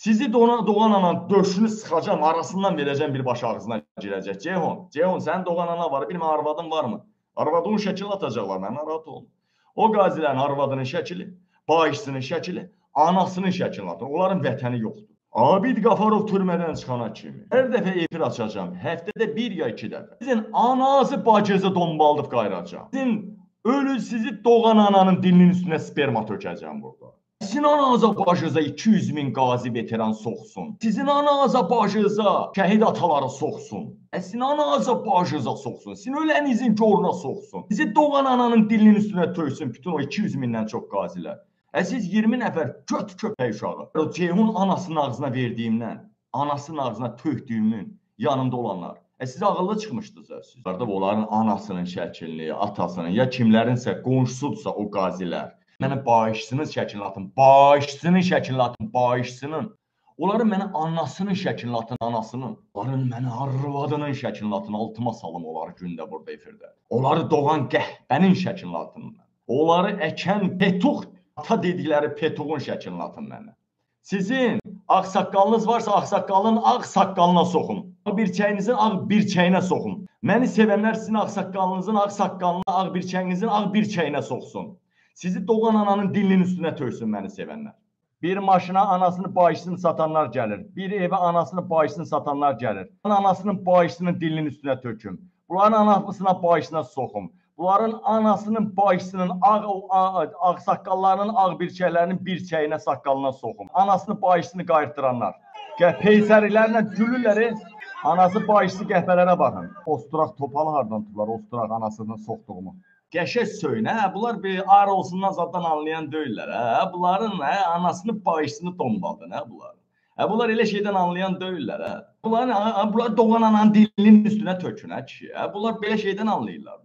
Sizi doğan, doğan anan döşünü sıxacam, arasından verəcəm bir baş ağzına girəcək. Ceyhun, Ceyhun, sənin doğan anan var, bilmə arvadın varmı? Arvadın şəkil atacaqlar, mən narahat olma. O qazilərin arvadının şəkili, bağışçının şəkili, anasının şəklini atır. Onların vətəni yoxdur. Abid Qafarov türmədən çıxana kimi hər dəfə efir açacağam. Həftədə 1 ya 2 dəfə. Sizin anası bacınızı dombaldıb qayıracağam. Sizin ölü sizi doğan ananın dilinin üstünə sperma tökəcəm burada. Sizin ananıza başınıza 200 min qazi veteran soxsun. Sizin ananıza başınıza şəhid ataları soxsun. Sizin ananıza başınıza soxsun. Sizin ölənizin goruna soxsun. Sizi doğan ananın dilinin üstünə töksün bütün o 200 mindən çox qazilər. Ə siz 20 nəfər göt köpək uşağı. O Ceyhun anasının ağzına verdiyimdən, anasının ağzına tökdüyümün yanında olanlar. Ə siz ağıllı çıxmışdınız siz. Orada onların anasının şəklini, atasının ya kimlərinsə qonşusudursa o qazilər. Mənə bağışçının şəklini atın, bağışçının şəklini atın, bağışçının. Onların mənə anasının şəklini atın, anasının. Onların mənə arvadının şəklini atın, altıma salım onları gündə burada efirdə. Onları doğan qəhbənin şəklini atın. Onları əkən petuq ata dedikləri Petuğun şəklini atın mənə. Sizin ağsaqqalınız varsa ağsaqqalın ağ saqqalına soxun. Birçəyinizin ağ birçəyinə soxun. Məni sevənlər sizin ağsaqqalınızın ağ saqqalına, ağ birçəyinizin ağ birçəyinə soxsun. Sizi doğan ananın dilinin üstünə töksün məni sevənlər. Bir maşına anasını bağışını satanlar gəlir. Bir evə anasını bağışını satanlar gəlir. Anasının bağışının dilinin üstünə töküm. Bunların anasına bağışına soxum. Bunların anasının başının ağ, ağ, ağ saqqallarının ağ birçəklərinin birçəyinə saqqalına soxum. Anasını başını qayırdıranlar. Peysərilərlə gülürlər. Anası başını qəhbələrə baxın. Osturaq topalı hardan tutdular? Osturaq anasını soxduğumu. Qəşəng söyün, hə, bunlar bir ar olsundan zaddan anlayan deyillər, hə. Bunların hə, anasını başını dombaldın, hə, bunlar. Hə, bunlar elə şeydən anlayan deyillər, hə. Bunların hə, bunlar doğan ananın dilinin üstünə tökün, hə, kişi. Hə, bunlar belə şeydən anlayırlar.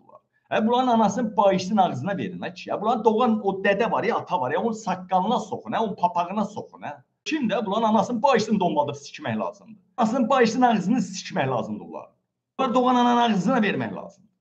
Hə bunların anasının bağışın ağzına verin hə ki. Bunların doğan o dədə var ya, ata var ya, onun saqqalına soxun, hə, onun papağına soxun, hə. Kim də bunların anasının bağışını donbaldıb sikmək lazımdır. Anasının bağışının ağzını sikmək lazımdır bunlar. Bunlar doğan ananın ağzına vermək lazımdır.